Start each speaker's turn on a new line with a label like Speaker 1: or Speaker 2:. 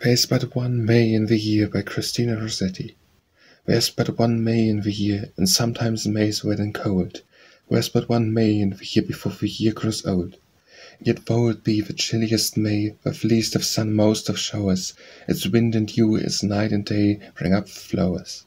Speaker 1: There's but one May in the year by Christina Rossetti. There's but one May in the year, and sometimes May's wet and cold. There's but one May in the year before the year grows old. Yet though it be the chilliest May, with least of sun, most of showers, Its wind and dew, its night and day, bring up flowers.